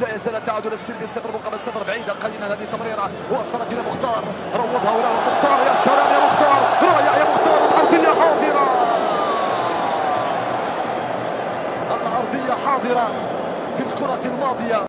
لا يزال التعادل السلبي صفر مقابل صفر بعيدة قليلا هذه التمريرة. وصلت إلى مختار. روضها ولا مختار. يا سلام يا مختار. رائع يا مختار. الأرضية حاضرة. الأرضية حاضرة في الكرة الماضية.